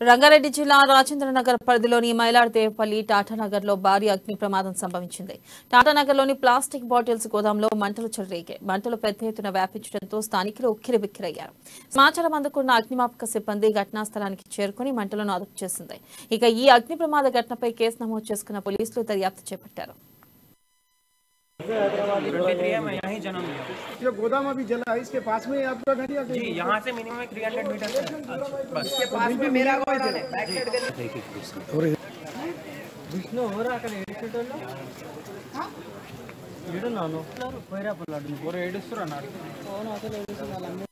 రంగారెడ్డి జిల్లా రాజేంద్రనగర్ పరిధిలోని మైలార్దేవపల్లి టాటానగర్లో భారీ అగ్ని ప్రమాదం సంభవించింది. టాటానగర్లోని ప్లాస్టిక్ బాటిల్స్ గోదాంలో మంటలు చెలరేగాయి. మంటలు పెద్ద ఎత్తున వ్యాపించడంతో స్థానికులు ఉక్కిరిబిక్కిరయ్యారు. సమాచారం అందుకున్న అగ్నిమాపక సిబ్బంది ఘటనా స్థలానికి చేరుకుని మంటలను అదుపు చేసింది. ఇక ఈ అగ్ని ప్రమాద ఘటనపై కేసు నమోదు చేసుకున్న పోలీసులు దర్యాప్తు చేపట్టారు. ट्वेंटी थ्री है मैं यहाँ ही जन्म लिया जो गोदाम अभी जला है इसके पास में ही आपका घर या जी यहाँ से मिनिमम थ्री हंड्रेड मीटर है बस విష్ణు ఎవరు అక్కడ ఏడిచేటోళ్ళు ఏడున్నాను పోయిరా పిల్లాడు और एडुस्तर అవును అసలు ఏడుస్తున్నారు